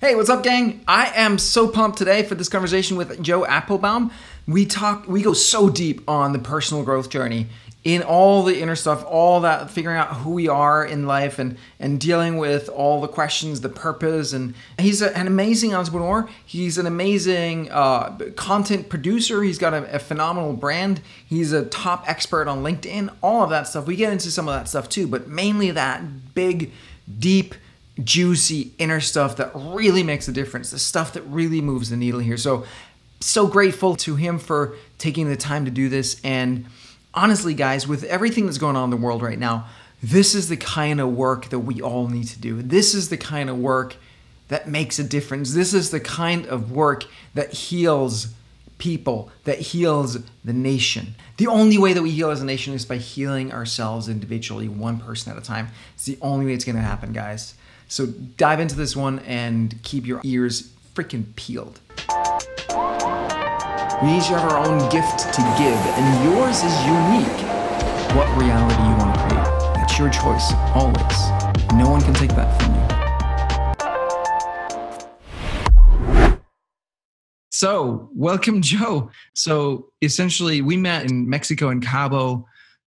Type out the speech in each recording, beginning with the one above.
Hey, what's up, gang? I am so pumped today for this conversation with Joe Apfelbaum. We talk, we go so deep on the personal growth journey in all the inner stuff, all that figuring out who we are in life and and dealing with all the questions, the purpose. And he's a, an amazing entrepreneur. He's an amazing uh, content producer. He's got a, a phenomenal brand. He's a top expert on LinkedIn. All of that stuff. We get into some of that stuff too, but mainly that big, deep juicy inner stuff that really makes a difference, the stuff that really moves the needle here. So, so grateful to him for taking the time to do this. And honestly, guys, with everything that's going on in the world right now, this is the kind of work that we all need to do. This is the kind of work that makes a difference. This is the kind of work that heals people, that heals the nation. The only way that we heal as a nation is by healing ourselves individually, one person at a time. It's the only way it's going to happen, guys. So dive into this one and keep your ears freaking peeled. We each have our own gift to give, and yours is unique. What reality you want to create? That's your choice, always. No one can take that from you. So, welcome, Joe. So, essentially, we met in Mexico in Cabo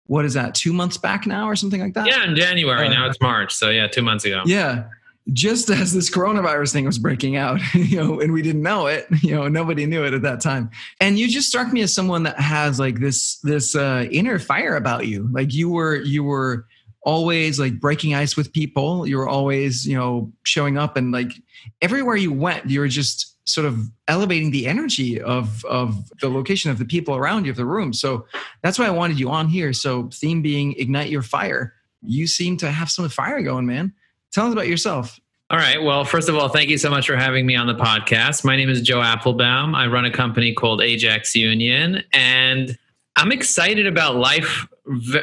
what is that two months back now or something like that? Yeah in january uh, now it's march. So yeah two months ago. Yeah just as this coronavirus thing was breaking out you know and we didn't know it you know nobody knew it at that time. And you just struck me as someone that has like this this uh, inner fire about you. Like you were you were always like breaking ice with people. You were always you know showing up and like everywhere you went you were just sort of elevating the energy of of the location of the people around you of the room so that's why i wanted you on here so theme being ignite your fire you seem to have some fire going man tell us about yourself all right. Well, first of all, thank you so much for having me on the podcast. My name is Joe Apfelbaum. I run a company called Ajax Union, and I'm excited about life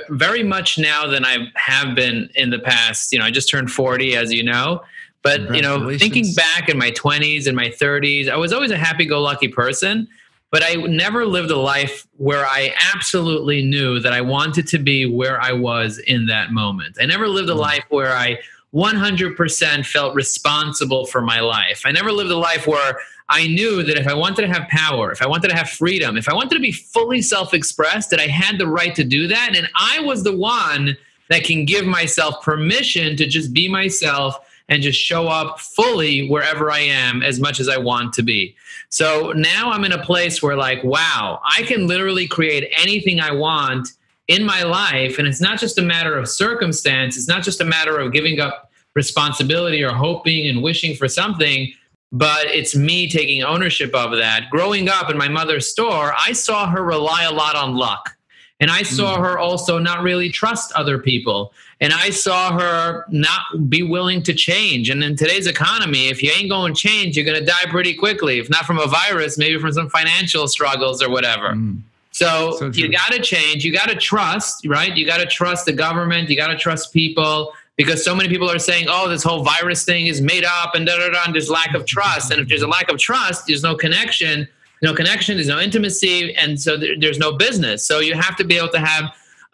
very much now than I have been in the past. You know, I just turned 40, as you know. But you know, thinking back in my 20s and my 30s, I was always a happy-go-lucky person, but I never lived a life where I absolutely knew that I wanted to be where I was in that moment. I never lived a mm. life where I 100% felt responsible for my life. I never lived a life where I knew that if I wanted to have power, if I wanted to have freedom, if I wanted to be fully self-expressed, that I had the right to do that and I was the one that can give myself permission to just be myself and just show up fully wherever I am as much as I want to be. So now I'm in a place where, like, wow, I can literally create anything I want in my life. And it's not just a matter of circumstance, it's not just a matter of giving up responsibility or hoping and wishing for something. But it's me taking ownership of that. Growing up in my mother's store, I saw her rely a lot on luck. And I saw mm. her also not really trust other people. And I saw her not be willing to change. And in today's economy, if you ain't going to change, you're going to die pretty quickly. If not from a virus, maybe from some financial struggles or whatever. Mm. So, so you got to change. You got to trust, right? You got to trust the government. You got to trust people because so many people are saying, oh, this whole virus thing is made up and da da da. And there's lack of trust. And if there's a lack of trust, there's no connection. No connection, there's no intimacy. And so there, there's no business. So you have to be able to have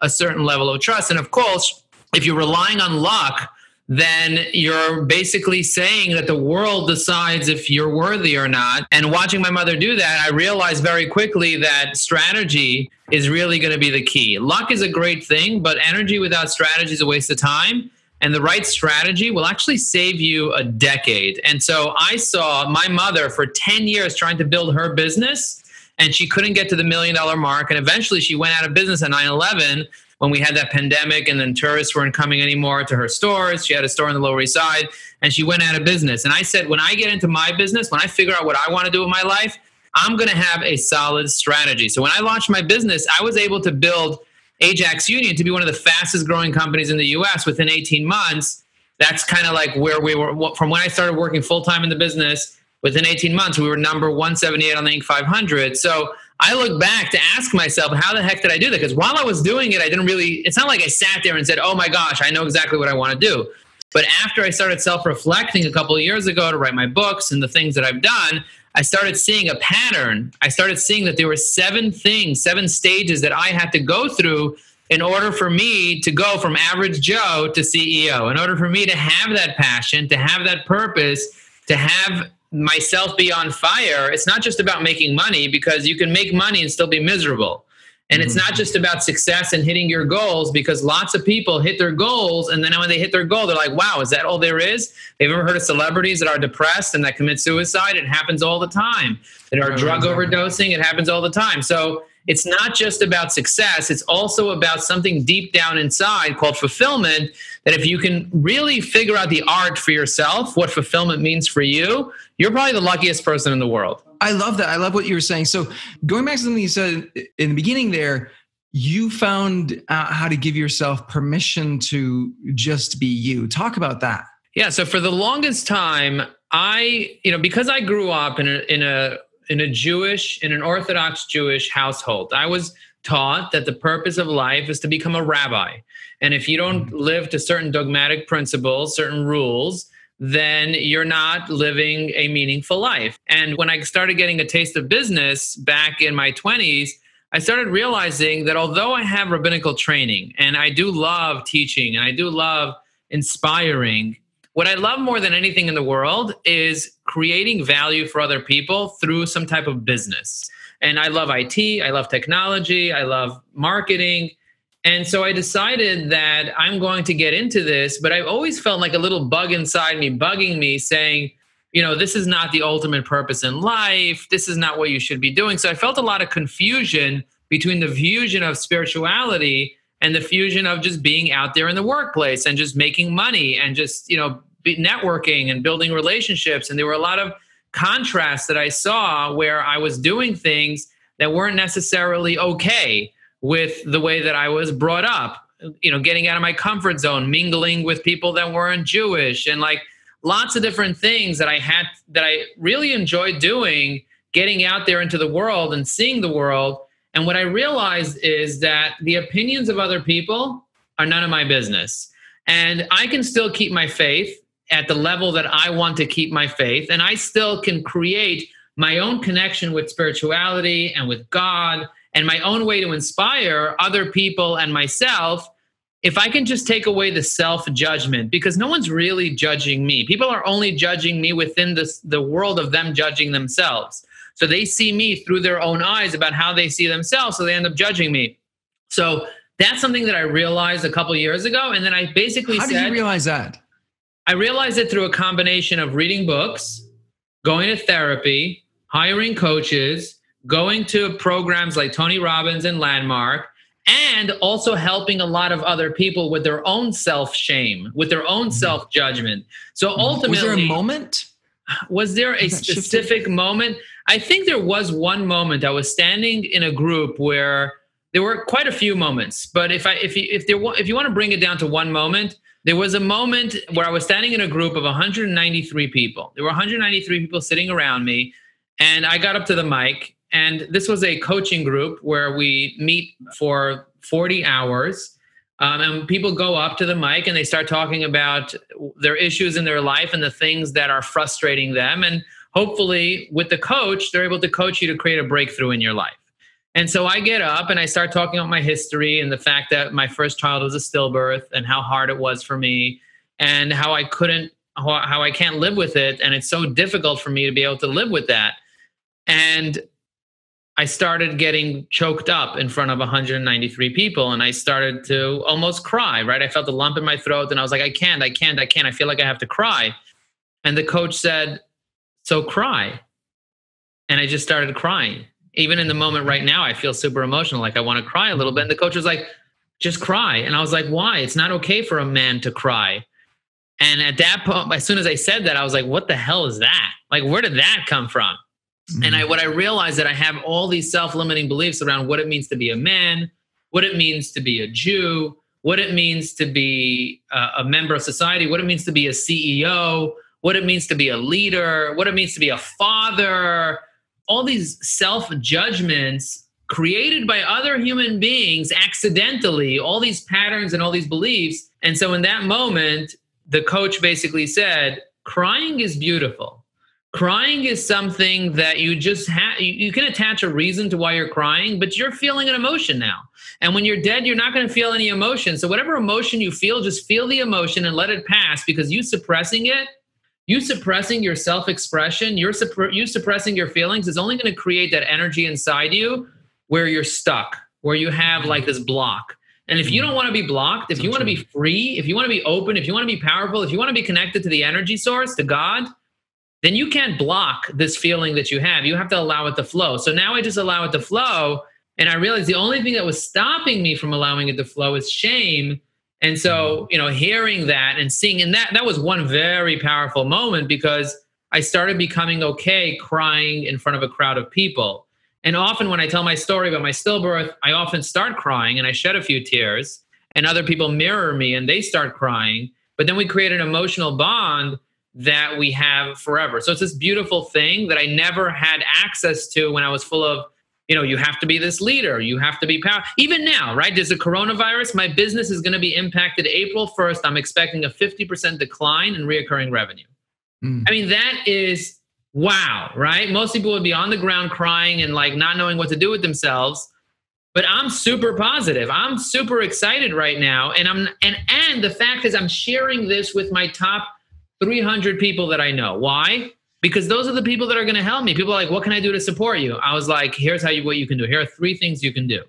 a certain level of trust. And of course, if you're relying on luck, then you're basically saying that the world decides if you're worthy or not. And watching my mother do that, I realized very quickly that strategy is really going to be the key. Luck is a great thing, but energy without strategy is a waste of time. And the right strategy will actually save you a decade. And so I saw my mother for 10 years trying to build her business, and she couldn't get to the million dollar mark. And eventually she went out of business at 9 11 when we had that pandemic and then tourists weren't coming anymore to her stores. She had a store on the Lower East Side and she went out of business. And I said, when I get into my business, when I figure out what I want to do with my life, I'm going to have a solid strategy. So when I launched my business, I was able to build Ajax Union to be one of the fastest growing companies in the US within 18 months. That's kind of like where we were from when I started working full time in the business. Within 18 months, we were number 178 on the Inc. 500. So I look back to ask myself, how the heck did I do that? Because while I was doing it, I didn't really, it's not like I sat there and said, oh my gosh, I know exactly what I want to do. But after I started self reflecting a couple of years ago to write my books and the things that I've done, I started seeing a pattern. I started seeing that there were seven things, seven stages that I had to go through in order for me to go from average Joe to CEO, in order for me to have that passion, to have that purpose, to have myself be on fire, it's not just about making money because you can make money and still be miserable. And it's mm-hmm. not just about success and hitting your goals because lots of people hit their goals and then when they hit their goal, they're like, wow, is that all there is? They've ever heard of celebrities that are depressed and that commit suicide? It happens all the time. That are drug overdosing, it happens all the time. So it's not just about success, it's also about something deep down inside called fulfillment. That if you can really figure out the art for yourself, what fulfillment means for you, you're probably the luckiest person in the world. I love that. I love what you were saying. So, going back to something you said in the beginning there, you found out how to give yourself permission to just be you. Talk about that. Yeah. So, for the longest time, I, you know, because I grew up in a, in a, in a Jewish, in an Orthodox Jewish household, I was taught that the purpose of life is to become a rabbi. And if you don't mm-hmm. live to certain dogmatic principles, certain rules, then you're not living a meaningful life. And when I started getting a taste of business back in my 20s, I started realizing that although I have rabbinical training and I do love teaching and I do love inspiring, what I love more than anything in the world is creating value for other people through some type of business. And I love IT, I love technology, I love marketing. And so I decided that I'm going to get into this, but I've always felt like a little bug inside me, bugging me, saying, you know, this is not the ultimate purpose in life. This is not what you should be doing. So I felt a lot of confusion between the fusion of spirituality and the fusion of just being out there in the workplace and just making money and just, you know, networking and building relationships. And there were a lot of contrasts that I saw where I was doing things that weren't necessarily okay with the way that I was brought up, you know, getting out of my comfort zone, mingling with people that weren't Jewish, and like lots of different things that I had that I really enjoyed doing, getting out there into the world and seeing the world. And what I realized is that the opinions of other people are none of my business. And I can still keep my faith at the level that I want to keep my faith. And I still can create my own connection with spirituality and with God and my own way to inspire other people and myself if I can just take away the self judgment, because no one's really judging me. People are only judging me within this, the world of them judging themselves. So they see me through their own eyes about how they see themselves. So they end up judging me. So that's something that I realized a couple years ago. And then I basically how said, did you realize that? I realized it through a combination of reading books, going to therapy, hiring coaches, going to programs like Tony Robbins and Landmark, and also helping a lot of other people with their own self shame, with their own mm-hmm. self judgment. So ultimately, was there a moment? Was there a specific shifted? moment? I think there was one moment. I was standing in a group where there were quite a few moments, but if I if you, if there if you want to bring it down to one moment, there was a moment where I was standing in a group of 193 people. There were 193 people sitting around me, and I got up to the mic and this was a coaching group where we meet for 40 hours. Um, and people go up to the mic and they start talking about their issues in their life and the things that are frustrating them. And hopefully, with the coach, they're able to coach you to create a breakthrough in your life. And so I get up and I start talking about my history and the fact that my first child was a stillbirth and how hard it was for me and how I couldn't, how I can't live with it. And it's so difficult for me to be able to live with that. And I started getting choked up in front of 193 people and I started to almost cry, right? I felt a lump in my throat and I was like, I can't, I can't, I can't. I feel like I have to cry. And the coach said, So cry. And I just started crying. Even in the moment right now, I feel super emotional, like I want to cry a little bit. And the coach was like, Just cry. And I was like, Why? It's not okay for a man to cry. And at that point, as soon as I said that, I was like, What the hell is that? Like, where did that come from? Mm-hmm. And I what I realized that I have all these self-limiting beliefs around what it means to be a man, what it means to be a Jew, what it means to be a, a member of society, what it means to be a CEO, what it means to be a leader, what it means to be a father, all these self-judgments created by other human beings accidentally, all these patterns and all these beliefs. And so in that moment, the coach basically said, crying is beautiful crying is something that you just have you can attach a reason to why you're crying but you're feeling an emotion now. And when you're dead you're not going to feel any emotion. So whatever emotion you feel just feel the emotion and let it pass because you suppressing it you suppressing your self-expression, you're suppre- you suppressing your feelings is only going to create that energy inside you where you're stuck, where you have like this block. And if you don't want to be blocked, if you want to be free, if you want to be open, if you want to be powerful, if you want to be connected to the energy source, to God, then you can't block this feeling that you have. You have to allow it to flow. So now I just allow it to flow. And I realized the only thing that was stopping me from allowing it to flow is shame. And so, you know, hearing that and seeing, and that that was one very powerful moment because I started becoming okay crying in front of a crowd of people. And often when I tell my story about my stillbirth, I often start crying and I shed a few tears, and other people mirror me and they start crying. But then we create an emotional bond that we have forever. So it's this beautiful thing that I never had access to when I was full of, you know, you have to be this leader, you have to be power. Even now, right? There's a coronavirus. My business is going to be impacted April 1st. I'm expecting a 50% decline in reoccurring revenue. Mm. I mean, that is wow, right? Most people would be on the ground crying and like not knowing what to do with themselves. But I'm super positive. I'm super excited right now. And I'm and and the fact is I'm sharing this with my top 300 people that I know. Why? Because those are the people that are going to help me. People are like, "What can I do to support you?" I was like, "Here's how you what you can do. Here are three things you can do."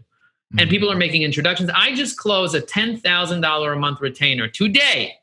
And mm-hmm. people are making introductions. I just closed a $10,000 a month retainer today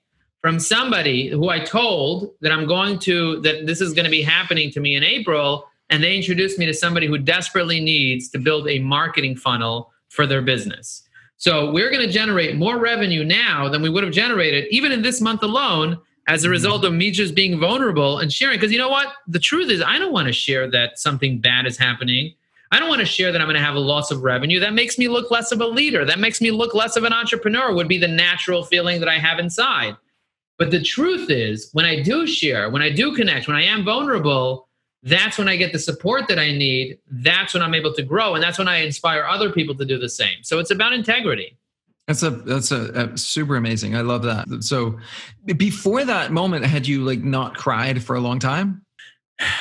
from somebody who I told that I'm going to, that this is going to be happening to me in April. And they introduced me to somebody who desperately needs to build a marketing funnel for their business. So we're going to generate more revenue now than we would have generated even in this month alone as a result of me just being vulnerable and sharing. Because you know what? The truth is, I don't want to share that something bad is happening. I don't want to share that I'm going to have a loss of revenue. That makes me look less of a leader. That makes me look less of an entrepreneur, would be the natural feeling that I have inside. But the truth is, when I do share, when I do connect, when I am vulnerable, that's when I get the support that I need. That's when I'm able to grow. And that's when I inspire other people to do the same. So it's about integrity. That's a that's a, a super amazing. I love that. So, before that moment, had you like not cried for a long time,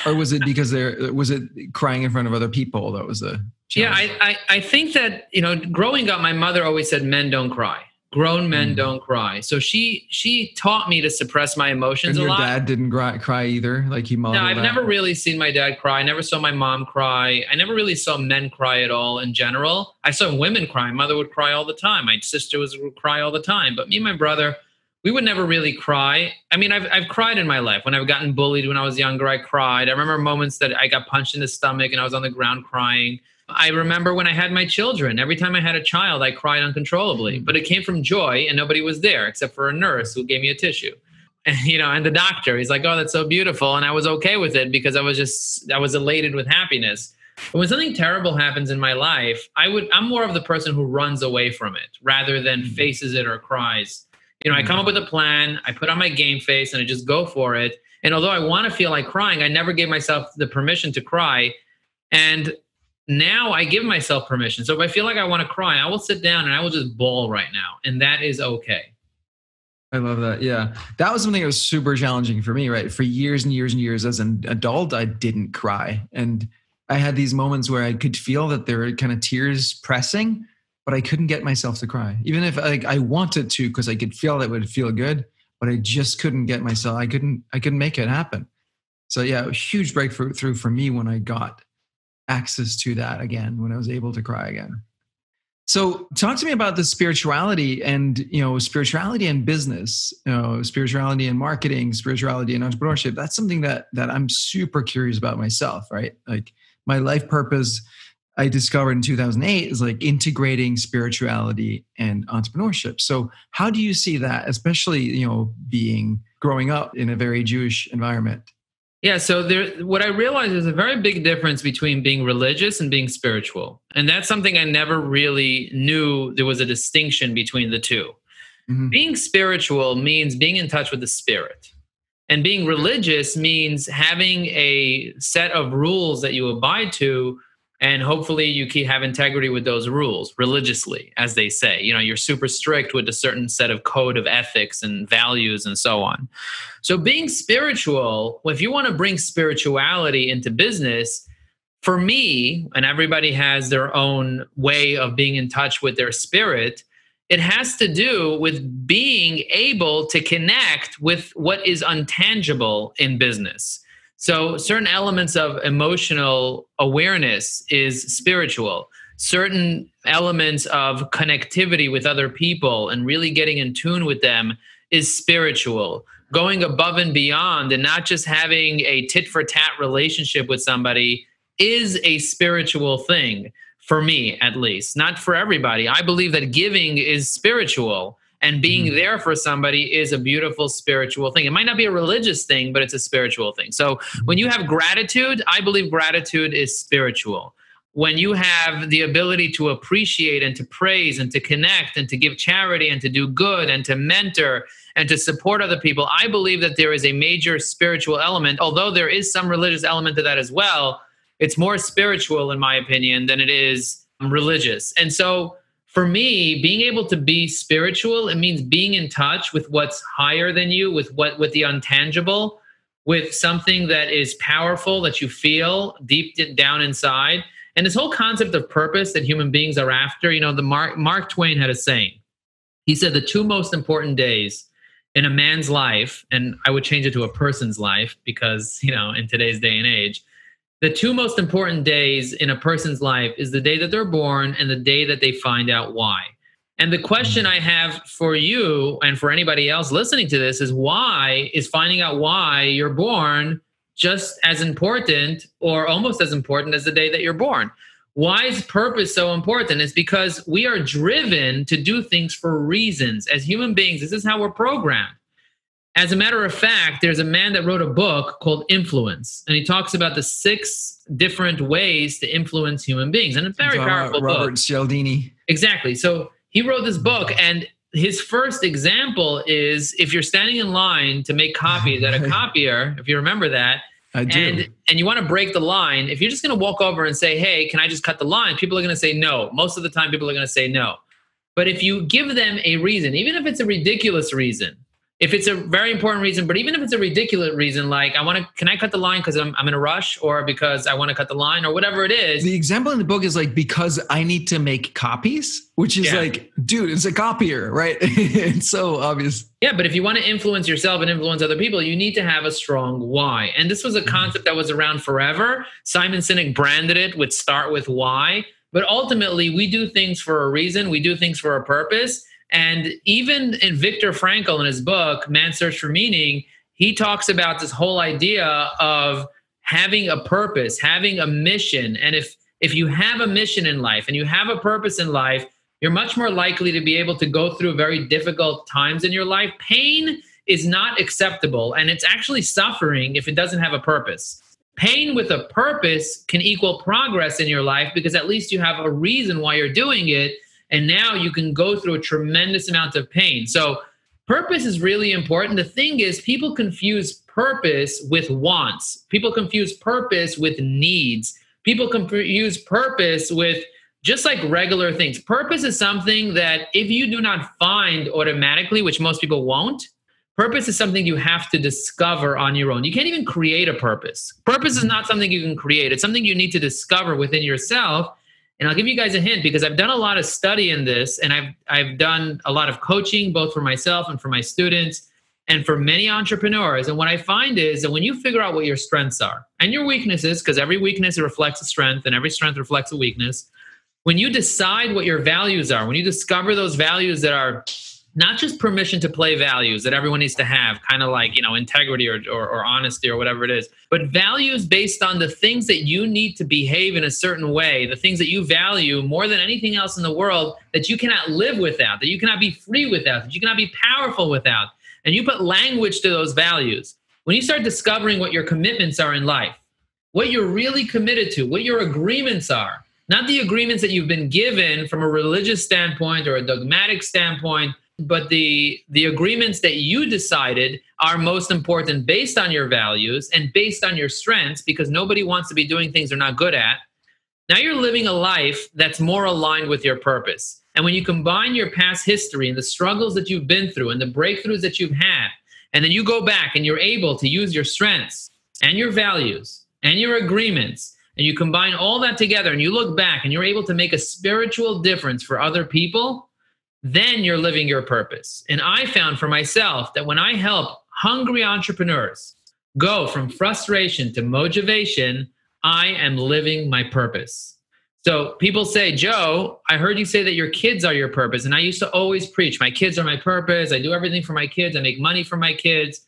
or was it because there was it crying in front of other people that was the Yeah. I, I, I think that, you know, growing up, my mother always said men don't cry. Grown men Mm. don't cry. So she she taught me to suppress my emotions and a your lot. dad didn't cry, cry either. Like he modeled. No, I've that? never really seen my dad cry. I never saw my mom cry. I never really saw men cry at all in general. I saw women cry. My mother would cry all the time. My sister was would cry all the time. But me and my brother, we would never really cry. I mean, I've I've cried in my life. When I've gotten bullied when I was younger, I cried. I remember moments that I got punched in the stomach and I was on the ground crying. I remember when I had my children. Every time I had a child, I cried uncontrollably. But it came from joy, and nobody was there except for a nurse who gave me a tissue. And you know and the doctor he's like oh that's so beautiful and i was okay with it because i was just i was elated with happiness. But when something terrible happens in my life i would i'm more of the person who runs away from it rather than mm-hmm. faces it or cries. You know i come mm-hmm. up with a plan i put on my game face and i just go for it. And although i want to feel like crying i never gave myself the permission to cry. And now i give myself permission so if i feel like i want to cry i will sit down and i will just bawl right now and that is okay I love that. Yeah. That was something that was super challenging for me, right? For years and years and years as an adult, I didn't cry. And I had these moments where I could feel that there were kind of tears pressing, but I couldn't get myself to cry. Even if like I wanted to, because I could feel that it would feel good, but I just couldn't get myself, I couldn't, I couldn't make it happen. So yeah, huge breakthrough through for me when I got access to that again, when I was able to cry again. So talk to me about the spirituality and you know spirituality and business, you know, spirituality and marketing, spirituality and entrepreneurship. That's something that that I'm super curious about myself, right? Like my life purpose I discovered in 2008 is like integrating spirituality and entrepreneurship. So how do you see that, especially you know being growing up in a very Jewish environment? Yeah, so there what I realized is a very big difference between being religious and being spiritual. And that's something I never really knew there was a distinction between the 2 Mhm. Being spiritual means being in touch with the spirit. And being religious means having a set of rules that you abide to and hopefully you keep have integrity with those rules religiously as they say you know you're super strict with a certain set of code of ethics and values and so on so being spiritual if you want to bring spirituality into business for me and everybody has their own way of being in touch with their spirit it has to do with being able to connect with what is untangible in business. So, certain elements of emotional awareness is spiritual. Certain elements of connectivity with other people and really getting in tune with them is spiritual. Going above and beyond and not just having a tit for tat relationship with somebody is a spiritual thing for me at least not for everybody i believe that giving is spiritual and being mm-hmm. there for somebody is a beautiful spiritual thing it might not be a religious thing but it's a spiritual thing so mm-hmm. when you have gratitude i believe gratitude is spiritual when you have the ability to appreciate and to praise and to connect and to give charity and to do good and to mentor and to support other people i believe that there is a major spiritual element although there is some religious element to that as well it's more spiritual, in my opinion, than it is religious. And so for me, being able to be spiritual, it means being in touch with what's higher than you, with what with the untangible, with something that is powerful that you feel deep down inside. And this whole concept of purpose that human beings are after, you know, the Mark, Mark Twain had a saying. He said the two most important days in a man's life, and I would change it to a person's life because, you know, in today's day and age, the two most important days in a person's life is the day that they're born and the day that they find out why. And the question. I have for you and for anybody else listening to this is why is finding out why you're born just as important or almost as important as the day that you're born? Why is purpose so important? It's because we are driven to do things for reasons. As human beings, this is how we're programmed. As a matter of fact, there's a man that wrote a book called Influence, and he talks about the six different ways to influence human beings. And it's a very powerful Robert book. Cialdini. Exactly. So he wrote this book, and his first example is if you're standing in line to make copies at a copier, if you remember that, I do. And, and you want to break the line, if you're just going to walk over and say, hey, can I just cut the line? People are going to say no. Most of the time, people are going to say no. But if you give them a reason, even if it's a ridiculous reason, if it's a very important reason, but even if it's a ridiculous reason, like I want to, can I cut the line because I'm, I'm in a rush or because I want to cut the line or whatever it is. The example in the book is like, because I need to make copies, which is yeah. like, dude, it's a copier, right? it's so obvious. Yeah, but if you want to influence yourself and influence other people, you need to have a strong why. And this was a mm-hmm. concept that was around forever. Simon Sinek branded it with start with why. But ultimately, we do things for a reason, we do things for a purpose. And even in Viktor Frankl in his book, Man's Search for Meaning, he talks about this whole idea of having a purpose, having a mission. And if if you have a mission in life and you have a purpose in life, you're much more likely to be able to go through very difficult times in your life. Pain is not acceptable and it's actually suffering if it doesn't have a purpose. Pain with a purpose can equal progress in your life because at least you have a reason why you're doing it and now you can go through a tremendous amount of pain. So, purpose is really important. The thing is, people confuse purpose with wants, people confuse purpose with needs, people confuse purpose with just like regular things. Purpose is something that if you do not find automatically, which most people won't, purpose is something you have to discover on your own. You can't even create a purpose. Purpose is not something you can create, it's something you need to discover within yourself. And I'll give you guys a hint because I've done a lot of study in this and I've I've done a lot of coaching both for myself and for my students and for many entrepreneurs. And what I find is that when you figure out what your strengths are and your weaknesses, because every weakness reflects a strength and every strength reflects a weakness, when you decide what your values are, when you discover those values that are not just permission to play values that everyone needs to have, kind of like, you know, integrity or, or, or, honesty or whatever it is, but values based on the things that you need to behave in a certain way, the things that you value more than anything else in the world that you cannot live without, that you cannot be free without, that you cannot be powerful without. And you put language to those values. When you start discovering what your commitments are in life, what you're really committed to, what your agreements are, not the agreements that you've been given from a religious standpoint or a dogmatic standpoint but the the agreements that you decided are most important based on your values and based on your strengths because nobody wants to be doing things they're not good at. Now you're living a life that's more aligned with your purpose. And when you combine your past history and the struggles that you've been through and the breakthroughs that you've had and then you go back and you're able to use your strengths and your values and your agreements and you combine all that together and you look back and you're able to make a spiritual difference for other people then you're living your purpose. And I found for myself that when I help hungry entrepreneurs go from frustration to motivation, I am living my purpose. So people say, Joe, I heard you say that your kids are your purpose. And I used to always preach, my kids are my purpose. I do everything for my kids. I make money for my kids.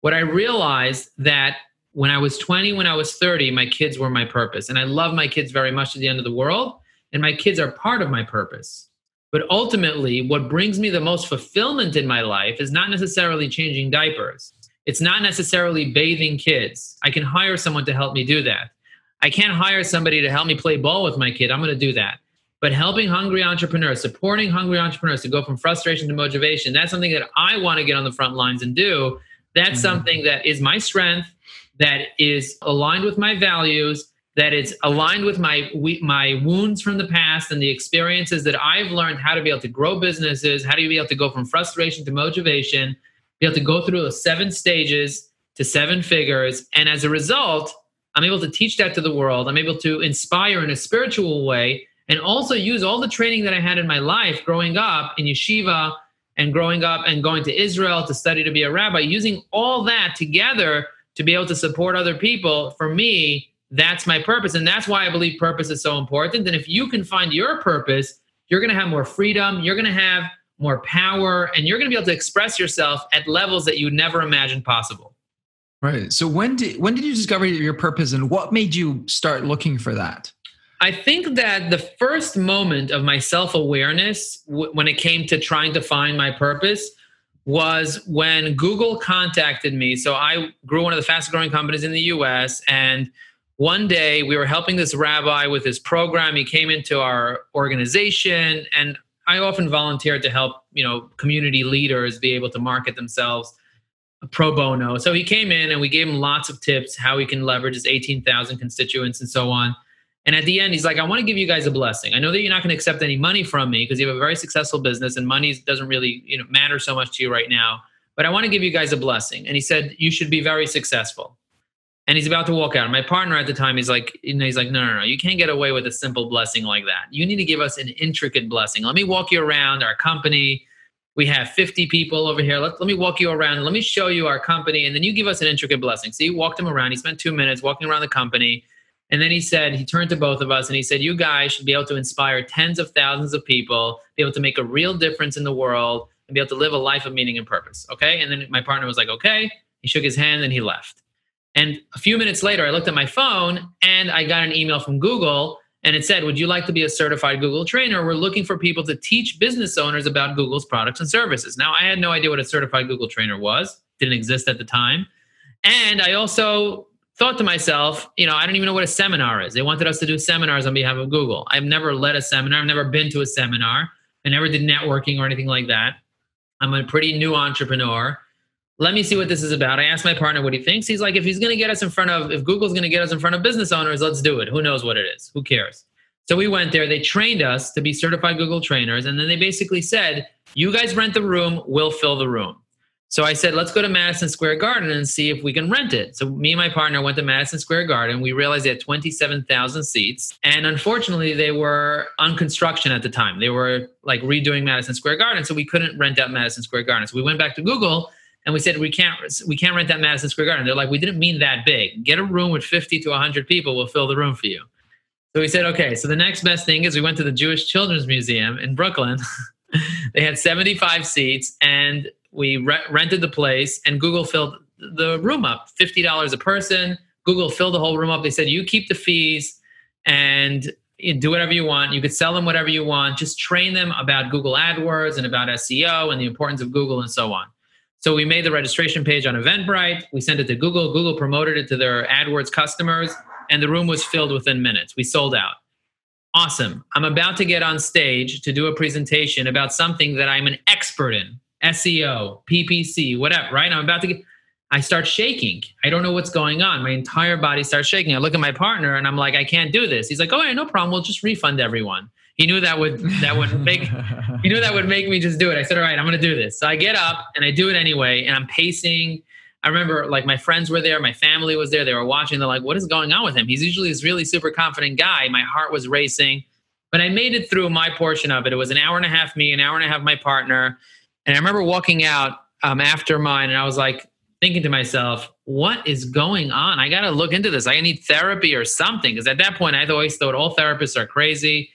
What I realized that when I was 20, when I was 30, my kids were my purpose. And I love my kids very much to the end of the world. And my kids are part of my purpose. But ultimately, what brings me the most fulfillment in my life is not necessarily changing diapers. It's not necessarily bathing kids. I can hire someone to help me do that. I can't hire somebody to help me play ball with my kid. I'm going to do that. But helping hungry entrepreneurs, supporting hungry entrepreneurs to go from frustration to motivation, that's something that I want to get on the front lines and do. That's mm-hmm. something that is my strength, that is aligned with my values, that is aligned with my my wounds from the past and the experiences that I've learned how to be able to grow businesses, how to be able to go from frustration to motivation, be able to go through the seven stages to seven figures, and as a result, I'm able to teach that to the world. I'm able to inspire in a spiritual way and also use all the training that I had in my life growing up in yeshiva and growing up and going to Israel to study to be a rabbi, using all that together to be able to support other people. For me, that's my purpose. And that's why I believe purpose is so important. And if you can find your purpose, you're going to have more freedom, you're going to have more power, and you're going to be able to express yourself at levels that you never imagined possible. Right. So when did when did you discover your purpose and what made you start looking for that? I think that the first moment of my self-awareness w- when it came to trying to find my purpose was when Google contacted me. So I grew one of the fastest growing companies in the US and one day we were helping this rabbi with his program. He came into our organization and I often volunteered to help, you know, community leaders be able to market themselves pro bono. So he came in and we gave him lots of tips how he can leverage his 18,000 constituents and so on. And at the end, he's like, I want to give you guys a blessing. I know that you're not going to accept any money from me because you have a very successful business and money doesn't really you know, matter so much to you right now. But I want to give you guys a blessing. And he said, You should be very successful. And he's about to walk out. My partner at the time, he's like, you know, he's like, no, no, no, you can't get away with a simple blessing like that. You need to give us an intricate blessing. Let me walk you around our company we have 50 people over here. Let, let me walk you around. Let me show you our company. And then you give us an intricate blessing. So he walked him around. He spent two minutes walking around the company. And then he said, he turned to both of us and he said, You guys should be able to inspire tens of thousands of people, be able to make a real difference in the world, and be able to live a life of meaning and purpose. Okay. And then my partner was like, Okay. He shook his hand and he left. And a few minutes later, I looked at my phone and I got an email from Google and it said, Would you like to be a certified Google trainer? We're looking for people to teach business owners about Google's products and services. Now, I had no idea what a certified Google trainer was, didn't exist at the time. And I also thought to myself, you know, I don't even know what a seminar is. They wanted us to do seminars on behalf of Google. I've never led a seminar, I've never been to a seminar, I never did networking or anything like that. I'm a pretty new entrepreneur let me see what this is about. I asked my partner what he thinks. He's like, if he's going to get us in front of, if Google's going to get us in front of business owners, let's do it. Who knows what it is? Who cares? So we went there. They trained us to be certified Google trainers. And then they basically said, you guys rent the room, we'll fill the room. So I said, let's go to Madison Square Garden and see if we can rent it. So me and my partner went to Madison Square Garden. We realized they had 27,000 seats. And unfortunately, they were on construction at the time. They were like redoing Madison Square Garden. So we couldn't rent out Madison Square Garden. So we went back to Google and we said we can't we can't rent that Madison Square Garden. They're like, we didn't mean that big. Get a room with 50 to 100 people. We'll fill the room for you. So we said, okay. So the next best thing is we went to the Jewish Children's Museum in Brooklyn. they had 75 seats, and we re- rented the place. And Google filled the room up, fifty dollars a person. Google filled the whole room up. They said, you keep the fees and do whatever you want. You could sell them whatever you want. Just train them about Google AdWords and about SEO and the importance of Google and so on. So we made the registration page on Eventbrite. We sent it to Google. Google promoted it to their AdWords customers, and the room was filled within minutes. We sold out. Awesome. I'm about to get on stage to do a presentation about something that I'm an expert in SEO, PPC, whatever, right? I'm about to get, I start shaking. I don't know what's going on. My entire body starts shaking. I look at my partner and I'm like, I can't do this. He's like, oh, yeah, no problem. We'll just refund everyone. He knew that would that would make he knew that would make me just do it. I said, "All right, I'm going to do this." So I get up and I do it anyway, and I'm pacing. I remember like my friends were there, my family was there. They were watching. They're like, "What is going on with him?" He's usually this really super confident guy. My heart was racing. But I made it through my portion of it. It was an hour and a half me, an hour and a half my partner. And I remember walking out um, after mine and I was like thinking to myself, what is going on? I got to look into this. I need therapy or something. Because at that point, I always thought all therapists are crazy,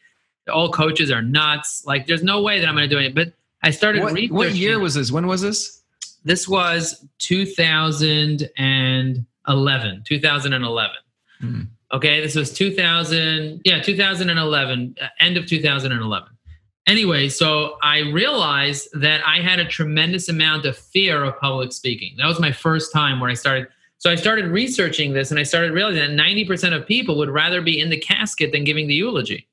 all coaches are nuts. Like, there's no way that I'm going to do it. But I started what, what year was this? When was this? This was 2011. 2011. Hmm. Okay, this was 2000. Yeah, 2011. Uh, end of 2011 anyway, so I realized that I had a tremendous amount of fear of public speaking. That was my first time where I started. So I started researching this and I started realizing that 90% of people would rather be in the casket than giving the eulogy.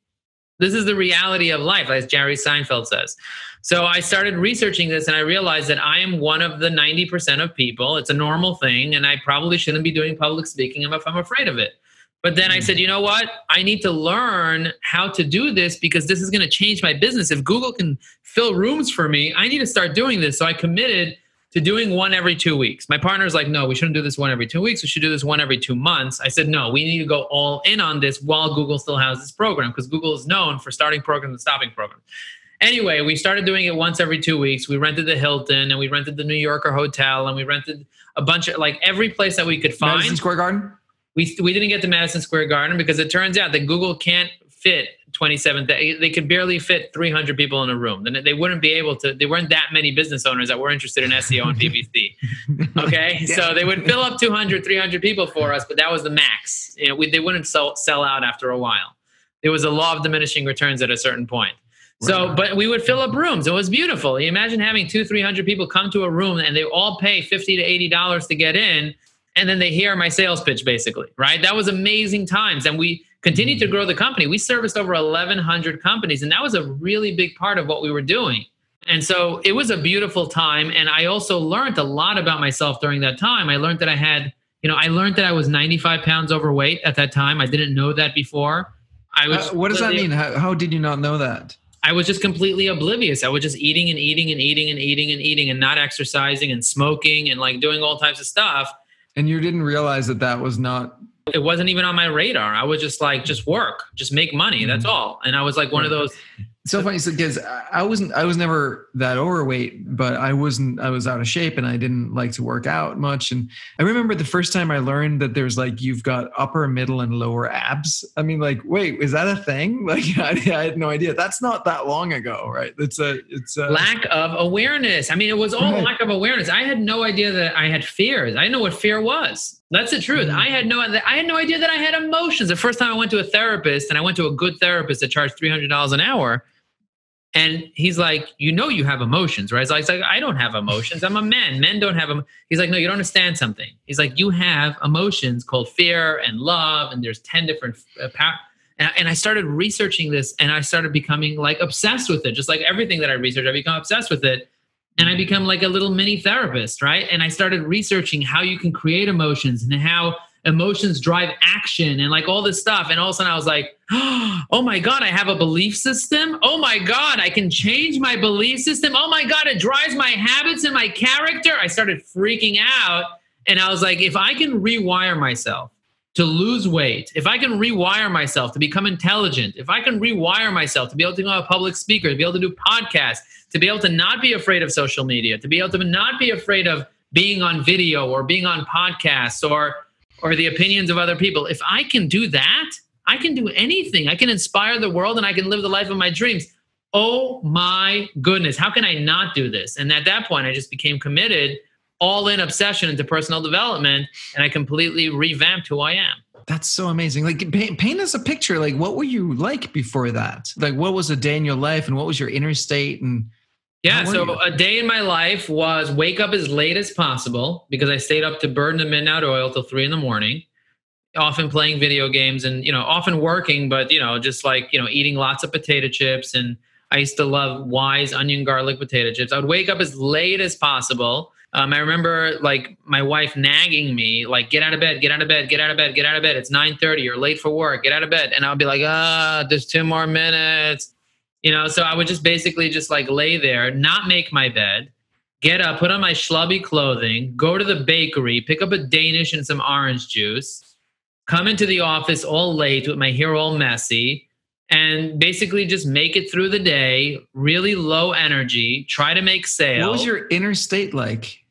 This is the reality of life, as Jerry Seinfeld says. So I started researching this and I realized that I am one of the 90% of people. It's a normal thing, and I probably shouldn't be doing public speaking if I'm afraid of it. But then I hmm. said, you know what? I need to learn how to do this because this is going to change my business. If Google can fill rooms for me, I need to start doing this. So I committed to doing one every two weeks. My partner's like, no, we shouldn't do this one every two weeks. We should do this one every two months. I said, no, we need to go all in on this while Google still has this program because Google is known for starting programs and stopping programs. Anyway, we started doing it once every two weeks. We rented the Hilton and we rented the New Yorker Hotel and we rented a bunch of like every place that we could find. Madison Square Garden? we we didn't get to Madison Square Garden because it turns out that Google can't fit 27 they could barely fit 300 people in a room. Then they wouldn't be able to they weren't that many business owners that were interested in seo and ppc okay? Yeah. so they would fill up 200 300 people for us but that was the max. You know we, they wouldn't sell, sell out after a while. There was a law of diminishing returns at a certain point. So, but we would fill up rooms. It was beautiful. You imagine having two, three hundred people come to a room and they all pay fifty to eighty dollars to get in, and then they hear my sales pitch basically right? That was amazing times. And we continued to grow the company we serviced over 1100 companies and that was a really big part of what we were doing and so it was a beautiful time and i also learned a lot about myself during that time i learned that i had you know i learned that i was 95 pounds overweight at that time i didn't know that before i was uh, what does that mean how, how did you not know that I was just completely oblivious. I was just eating and eating and eating and eating and eating and not exercising and smoking and like doing all types of stuff. And you didn't realize that that was not. It wasn't even on my radar. I was just like, just work, just make money. That's mm-hmm. all. And I was like one of those so funny because I wasn't I was never that overweight, but I wasn't I was out of shape and I didn't like to work out much. And I remember the first time I learned that there's like you've got upper, middle, and lower abs. I mean, like, wait, is that a thing? Like, I, I had no idea. That's not that long ago, right? It's a it's a lack of awareness. I mean, it was all right. lack of awareness. I had no idea that I had fears. I didn't know what fear was. That's the truth. Mm-hmm. I had no I had no idea that I had emotions. The first time I went to a therapist, and I went to a good therapist that charged three hundred dollars an hour and he's like, you know, you have emotions, right? So I was like, I don't have emotions. I'm a man. Men don't have them. He's like, no, you don't understand something. He's like, you have emotions called fear and love, and there's 10 different uh, power. And, and I started researching this and I started becoming like obsessed with it. Just like everything that I research, I become obsessed with it. And I become like a little mini therapist, right? And I started researching how you can create emotions and how emotions drive action and like all this stuff. And all of a sudden I was like, oh my God, I have a belief system. Oh my God, I can change my belief system. Oh my God, it drives my habits and my character. I started freaking out. And I was like, if I can rewire myself to lose weight, if I can rewire myself to become intelligent, if I can rewire myself to be able to become a public speaker, to be able to do podcasts, to be able to not be afraid of social media, to be able to not be afraid of being on video or being on podcasts or or the opinions of other people. If I can do that, I can do anything. I can inspire the world and I can live the life of my dreams. Oh my goodness, how can I not do this? And at that point, I just became committed, all in obsession into personal development, and I completely revamped who I am. That's so amazing. Like, paint, paint, us a picture. Like, what were you like before that? Like, what was a day in your life, and what was your inner state, and yeah, so you? a day in my life was wake up as late as possible because I stayed up to burn the midnight oil till three in the morning. Often playing video games and you know, often working, but you know, just like you know, eating lots of potato chips. And I used to love Wise onion garlic potato chips. I would wake up as late as possible. Um, I remember like my wife nagging me, like, "Get out of bed, get out of bed, get out of bed, get out of bed. It's nine thirty. You're late for work. Get out of bed." And I'll be like, "Ah, there's two more minutes." You know, so I would just basically just like lay there, not make my bed, get up, put on my schlubby clothing, go to the bakery, pick up a Danish and some orange juice, come into the office all late with my hair all messy, and basically just make it through the day, really low energy, try to make sales. What was your inner state like?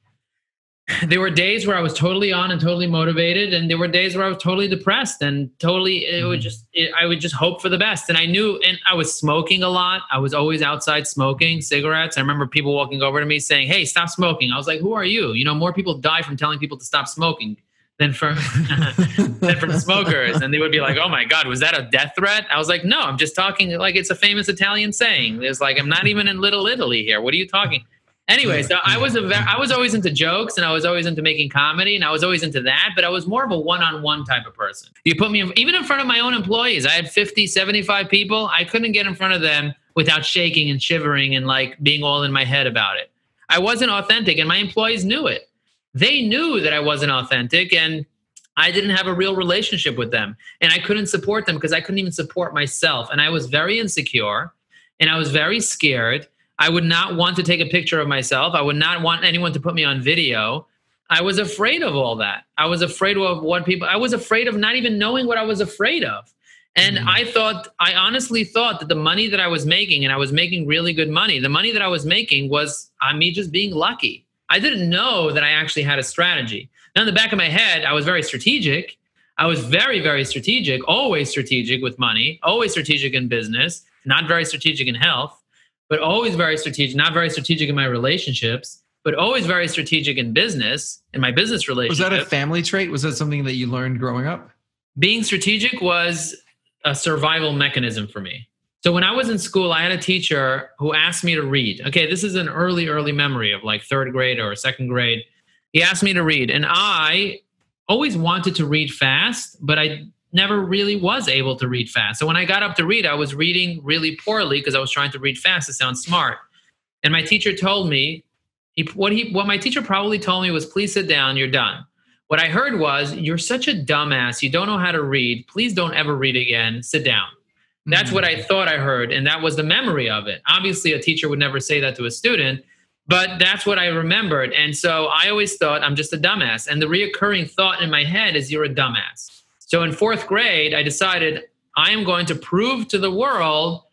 There were days where I was totally on and totally motivated, and there were days where I was totally depressed and totally it would mm-hmm. just it, I would just hope for the best. And I knew, and I was smoking a lot. I was always outside smoking cigarettes. I remember people walking over to me saying, "Hey, stop smoking." I was like, "Who are you?" You know, more people die from telling people to stop smoking than from than from smokers. And they would be like, "Oh my God, was that a death threat?" I was like, "No, I'm just talking like it's a famous Italian saying. It's like I'm not even in Little Italy here. What are you talking?" Anyway, so I was a ve- I was always into jokes and I was always into making comedy and I was always into that, but I was more of a one-on-one type of person. You put me in, even in front of my own employees. I had 50, 75 people. I couldn't get in front of them without shaking and shivering and like being all in my head about it. I wasn't authentic and my employees knew it. They knew that I wasn't authentic and I didn't have a real relationship with them and I couldn't support them because I couldn't even support myself and I was very insecure and I was very scared I would not want to take a picture of myself. I would not want anyone to put me on video. I was afraid of all that. I was afraid of what people, I was afraid of not even knowing what I was afraid of. And mm I thought, I honestly thought that the money that I was making, and I was making really good money, the money that I was making was on me just being lucky. I didn't know that I actually had a strategy. Now, in the back of my head, I was very strategic. I was very, very strategic, always strategic with money, always strategic in business, not very strategic in health but always very strategic, not very strategic in my relationships, but always very strategic in business, in my business relationship. Was that a family trait? Was that something that you learned growing up? Being strategic was a survival mechanism for me. So when I was in school, I had a teacher who asked me to read. Okay, this is an early, early memory of like third grade or second grade. He asked me to read, and I always wanted to read fast, but I never really was able to read fast. So when I got up to read, I was reading really poorly because I was trying to read fast to sound smart. And my teacher told me, he, what he what my teacher probably told me was, "Please sit down. You're done." What I heard was, "You're such a dumbass. You don't know how to read. Please don't ever read again. Sit down." That's mm-hmm. what I thought I heard, and that was the memory of it. Obviously, a teacher would never say that to a student, but that's what I remembered. And so I always thought I'm just a dumbass. And the reoccurring thought in my head is, "You're a dumbass." So in fourth grade, I decided I am going to prove to the world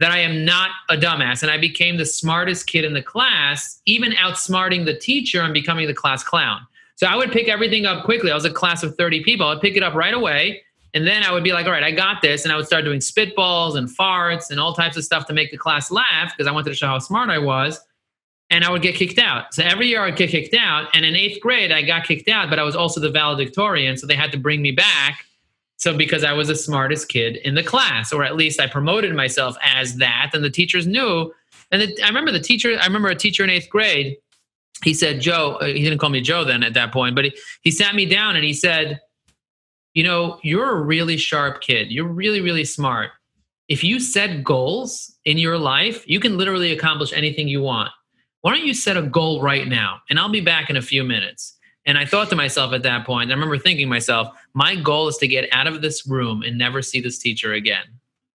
that I am not a dumbass. And I became the smartest kid in the class, even outsmarting the teacher and becoming the class clown. So I would pick everything up quickly. I was a class of 30 people. I'd pick it up right away. And then I would be like, all right, I got this. And I would start doing spitballs and farts and all types of stuff to make the class laugh because I wanted to show how smart I was. And I would get kicked out. So every year I would get kicked out. And in eighth grade, I got kicked out, but I was also the valedictorian. So they had to bring me back so because I was the smartest kid in the class, or at least I promoted myself as that, and the teachers knew. And the, I remember the teacher. I remember a teacher in eighth grade. He said, "Joe." Uh, he didn't call me Joe then at that point, but he, he sat me down and he said, "You know, you're a really sharp kid. You're really, really smart. If you set goals in your life, you can literally accomplish anything you want. Why don't you set a goal right now? And I'll be back in a few minutes." And I thought to myself at that point, I remember thinking myself, my goal is to get out of this room and never see this teacher again.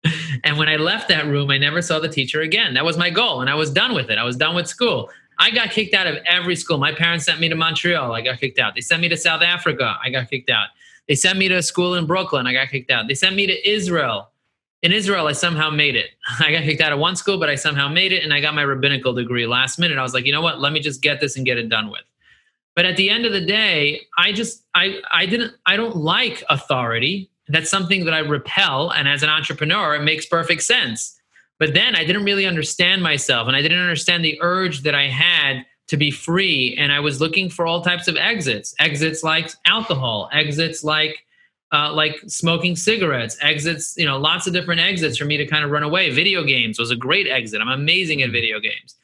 and when I left that room, I never saw the teacher again. That was my goal. And I was done with it. I was done with school. I got kicked out of every school. My parents sent me to Montreal. I got kicked out. They sent me to South Africa. I got kicked out. They sent me to a school in Brooklyn. I got kicked out. They sent me to Israel. In Israel, I somehow made it. I got kicked out of one school, but I somehow made it. And I got my rabbinical degree last minute. I was like, you know what? Let me just get this and get it done with. But at the end of the day, I just I I didn't I don't like authority. That's something that I repel. And as an entrepreneur, it makes perfect sense. But then I didn't really understand myself and I didn't understand the urge that I had to be free. And I was looking for all types of exits, exits like alcohol, exits like uh, like smoking cigarettes, exits, you know, lots of different exits for me to kind of run away. Video games was a great exit. I'm amazing at video games.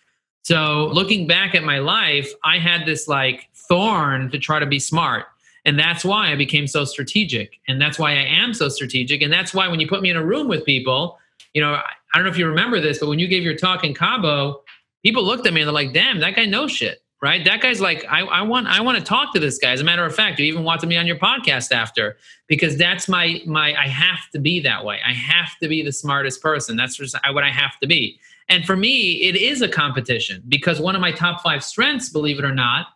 So looking back at my life, I had this like thorn to try to be smart. And that's why I became so strategic. And that's why I am so strategic. And that's why when you put me in a room with people, you know, I don't know if you remember this, but when you gave your talk in Cabo, people looked at me and they're like, damn, that guy knows shit. Right. That guy's like, I, I want I want to talk to this guy. As a matter of fact, you even wanted me on your podcast after because that's my my I have to be that way. I have to be the smartest person. That's just what I have to be. And for me, it is a competition because one of my top five strengths, believe it or not,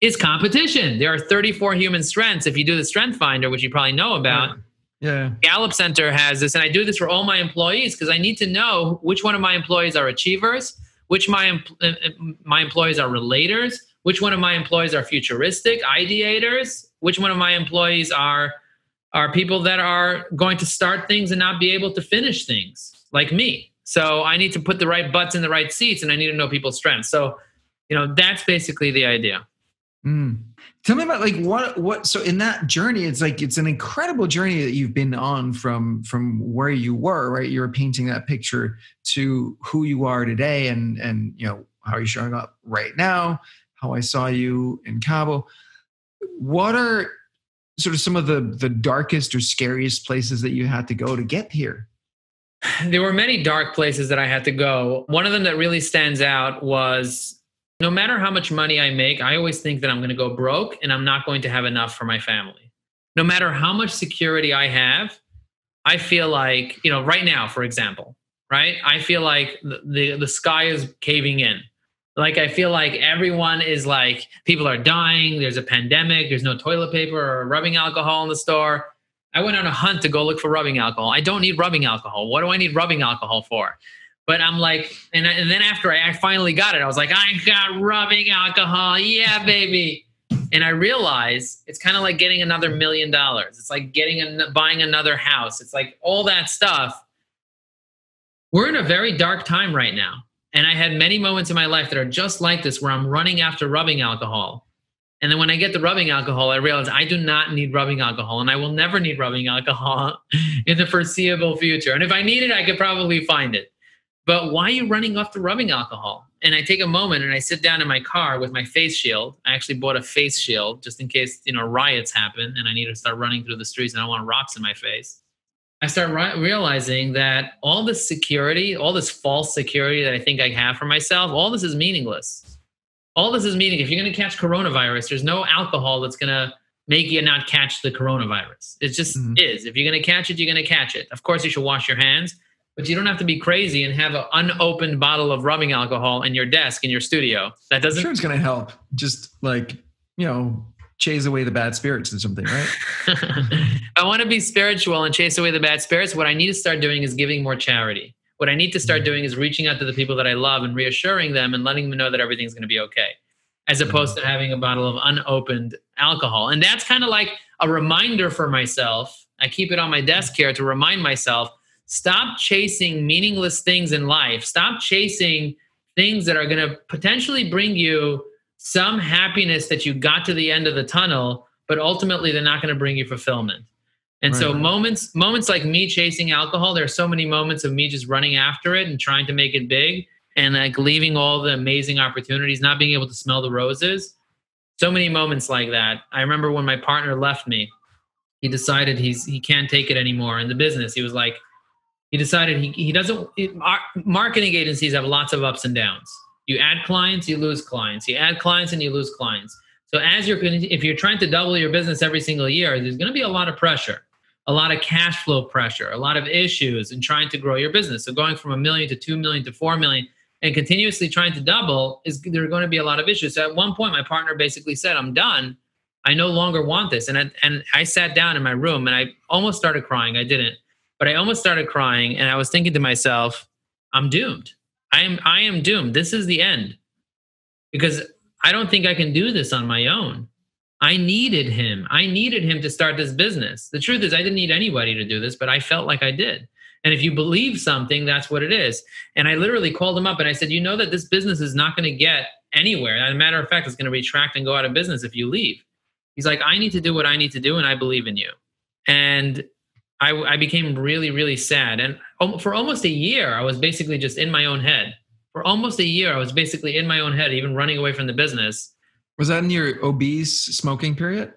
is competition. There are 34 human strengths. If you do the strength finder, which you probably know about, Yeah. Gallup Center has this, and I do this for all my employees because I need to know which one of my employees are achievers, which my uh, uh, my employees are relators, which one of my employees are futuristic ideators, which one of my employees are are people that are going to start things and not be able to finish things like me. So I need to put the right butts in the right seats, and I need to know people's strengths. So, you know, that's basically the idea. Mm. Tell me about like what what so in that journey it's like it's an incredible journey that you've been on from from where you were right you're painting that picture to who you are today and and you know how you're showing up right now how I saw you in Cabo what are sort of some of the the darkest or scariest places that you had to go to get here there were many dark places that I had to go one of them that really stands out was no matter how much money I make, I always think that I'm going to go broke and I'm not going to have enough for my family. No matter how much security I have, I feel like, you know, right now, for example, right? I feel like the, the, the sky is caving in. Like, I feel like everyone is like, people are dying. There's a pandemic. There's no toilet paper or rubbing alcohol in the store. I went on a hunt to go look for rubbing alcohol. I don't need rubbing alcohol. What do I need rubbing alcohol for? But I'm like, and, and then after I, I finally got it, I was like, I got rubbing alcohol. Yeah, baby. And I realized it's kind of like getting another million dollars. It's like getting a, buying another house. It's like all that stuff. We're in a very dark time right now. And I had many moments in my life that are just like this where I'm running after rubbing alcohol. And then when I get the rubbing alcohol, I realize I do not need rubbing alcohol and I will never need rubbing alcohol in the foreseeable future. And if I need it, I could probably find it. But why are you running off the rubbing alcohol? And I take a moment and I sit down in my car with my face shield. I actually bought a face shield just in case, you know, riots happen and I need to start running through the streets and I don't want rocks in my face. I start re- realizing that all this security, all this false security that I think I have for myself, all this is meaningless. All this is meaning. If you're going to catch coronavirus, there's no alcohol that's going to make you not catch the coronavirus. It just mm-hmm. is. If you're going to catch it, you're going to catch it. Of course, you should wash your hands but you don't have to be crazy and have an unopened bottle of rubbing alcohol in your desk in your studio. That doesn't. I'm sure, it's going to help. Just like you know, chase away the bad spirits or something, right? I want to be spiritual and chase away the bad spirits. What I need to start doing is giving more charity. What I need to start mm-hmm. doing is reaching out to the people that I love and reassuring them and letting them know that everything's going to be okay, as mm-hmm. opposed to having a bottle of unopened alcohol. And that's kind of like a reminder for myself. I keep it on my desk here to remind myself Stop chasing meaningless things in life. Stop chasing things that are going to potentially bring you some happiness that you got to the end of the tunnel, but ultimately they're not going to bring you fulfillment. And right. so moments moments like me chasing alcohol, there are so many moments of me just running after it and trying to make it big and like leaving all the amazing opportunities, not being able to smell the roses. So many moments like that. I remember when my partner left me, he decided he's he can't take it anymore in the business. He was like, he decided he, he doesn't marketing agencies have lots of ups and downs you add clients you lose clients you add clients and you lose clients so as you're going if you're trying to double your business every single year there's going to be a lot of pressure a lot of cash flow pressure a lot of issues in trying to grow your business so going from a million to two million to four million and continuously trying to double is there are going to be a lot of issues so at one point my partner basically said i'm done i no longer want this and I, and I sat down in my room and i almost started crying i didn't but I almost started crying and I was thinking to myself, I'm doomed. I am I am doomed. This is the end. Because I don't think I can do this on my own. I needed him. I needed him to start this business. The truth is I didn't need anybody to do this, but I felt like I did. And if you believe something, that's what it is. And I literally called him up and I said, "You know that this business is not going to get anywhere. As a matter of fact, it's going to retract and go out of business if you leave." He's like, "I need to do what I need to do and I believe in you." And I, I became really, really sad. And for almost a year, I was basically just in my own head. For almost a year, I was basically in my own head, even running away from the business. Was that in your obese smoking period?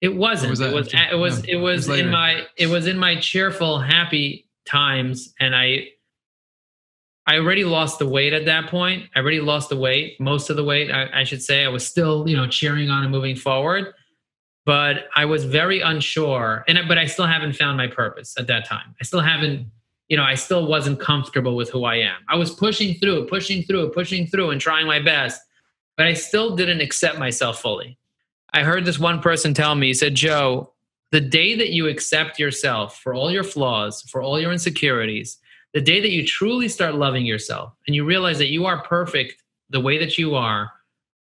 It wasn't. Was it was. It was. No, it was, it was in my. It was in my cheerful, happy times, and I. I already lost the weight at that point. I already lost the weight, most of the weight, I, I should say. I was still, you know, cheering on and moving forward but I was very unsure. And but I still haven't found my purpose at that time. I still haven't, you know, I still wasn't comfortable with who I am. I was pushing through, pushing through, pushing through, and trying my best, but I still didn't accept myself fully. I heard this one person tell me, he said, Joe, the day that you accept yourself for all your flaws, for all your insecurities, the day that you truly start loving yourself and you realize that you are perfect the way that you are,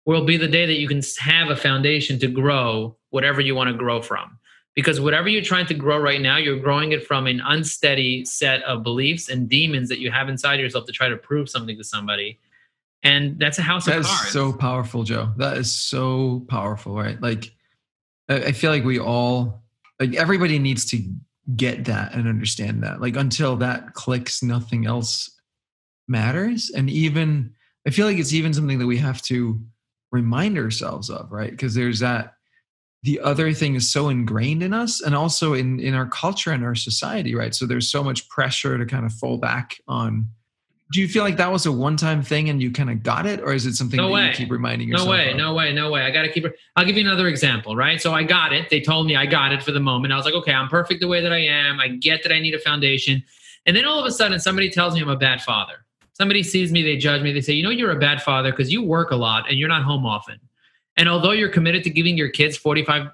will be the day that you can have a foundation to grow whatever you want to grow from. Because whatever you're trying to grow right now, you're growing it from an unsteady set of beliefs and demons that you have inside yourself to try to prove something to somebody. And that's a house that of cards. That is so powerful, Joe. That is so powerful, right? Like, I feel like we all, like, everybody needs to get that and understand that. Like, until that clicks, nothing else matters. And even, I feel like it's even something that we have to remind ourselves of, right? Because there's that the other thing is so ingrained in us and also in in our culture and our society, right? So there's so much pressure to kind of fall back on. Do you feel like that was a one-time thing and you kind of got it, or is it something no that way. you keep reminding yourself? No way, of? no way, no way. I got to keep. I'll give you another example, right? So I got it. They told me I got it for the moment. I was like, okay, I'm perfect the way that I am. I get that I need a foundation, and then all of a sudden, somebody tells me I'm a bad father somebody sees me, they judge me, they say, you know, you're a bad father because you work a lot and you're not home often. And although you're committed to giving your kids 45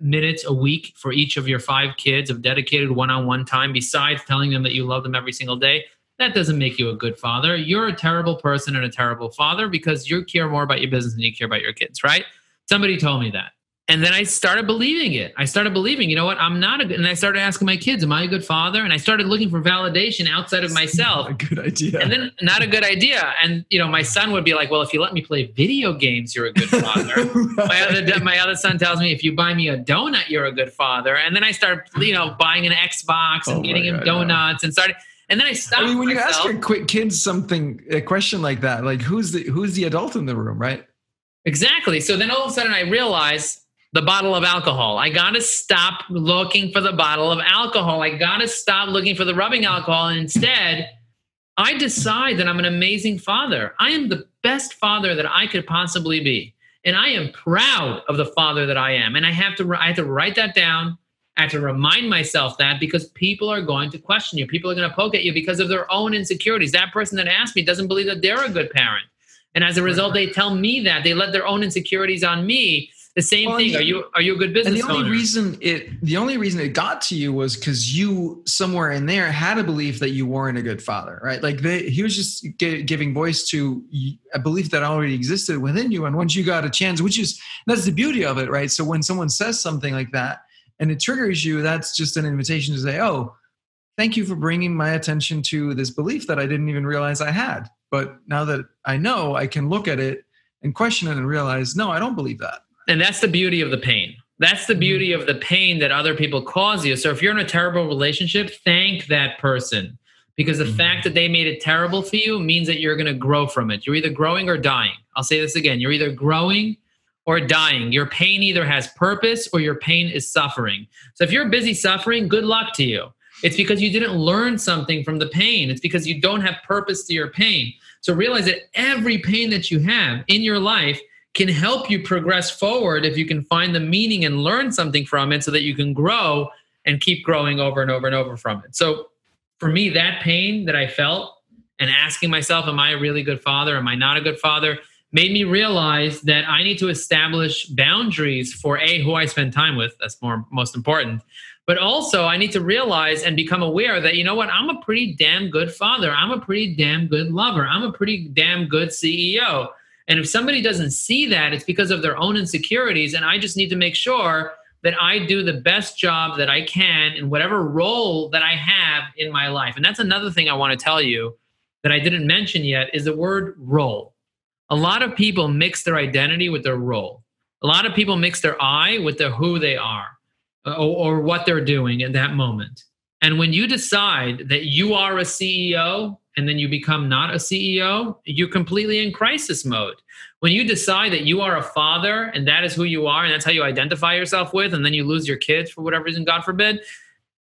minutes a week for each of your five kids of dedicated one on one time, besides telling them that you love them every single day, that doesn't make you a good father. You're a terrible person and a terrible father because you care more about your business than you care about your kids, right? Somebody told me that and then I started believing it. I started believing, you know what? I'm not a good, and I started asking my kids, am I a good father? And I started looking for validation outside of myself. a good idea. And then not a good idea. And you know, my son would be like, well, if you let me play video games, you're a good father. right. My other my other son tells me, if you buy me a donut, you're a good father. And then I started, you know, buying an Xbox and oh getting him donuts yeah. and started. And then I stopped. I mean, when myself. you ask your quick kids something, a question like that, like who's the who's the adult in the room, right? Exactly. So then all of a sudden I realized the bottle of alcohol. I got to stop looking for the bottle of alcohol. I got to stop looking for the rubbing alcohol. And instead, I decide that I'm an amazing father. I am the best father that I could possibly be. And I am proud of the father that I am. And I have to I have to write that down. I have to remind myself that because people are going to question you. People are going to poke at you because of their own insecurities. That person that asked me doesn't believe that they're a good parent. And as a result, they tell me that. They let their own insecurities on me the same well, thing. are you are you a good business? And the only reason it the only reason it got to you was because you somewhere in there had a belief that you weren't a good father, right? Like they, he was just g- giving voice to a belief that already existed within you, and once you got a chance, which is that's the beauty of it, right? So when someone says something like that and it triggers you, that's just an invitation to say, "Oh, thank you for bringing my attention to this belief that I didn't even realize I had." But now that I know, I can look at it and question it and realize, no, I don't believe that and that's the beauty of the pain. That's the mm-hmm. beauty of the pain that other people cause you. So if you're in a terrible relationship, thank that person because the mm-hmm. fact that they made it terrible for you means that you're going to grow from it. You're either growing or dying. I'll say this again. You're either growing or dying. Your pain either has purpose or your pain is suffering. So if you're busy suffering, good luck to you. It's because you didn't learn something from the pain. It's because you don't have purpose to your pain. So realize that every pain that you have in your life can help you progress forward if you can find the meaning and learn something from it so that you can grow and keep growing over and over and over from it. So for me, that pain that I felt and asking myself, am I a really good father? Am I not a good father? Made me realize that I need to establish boundaries for a who I spend time with. That's more most important. But also, I need to realize and become aware that you know what, I'm a pretty damn good father. I'm a pretty damn good lover. I'm a pretty damn good CEO. And if somebody doesn't see that, it's because of their own insecurities. And I just need to make sure that I do the best job that I can in whatever role that I have in my life. And that's another thing I want to tell you that I didn't mention yet is the word role. A lot of people mix their identity with their role. A lot of people mix their I with their who they are uh, or, or what they're doing at that moment. And when you decide that you are a CEO and then you become not a CEO, you're completely in crisis mode. When you decide that you are a father and that is who you are and that's how you identify yourself with, and then you lose your kids for whatever reason, God forbid,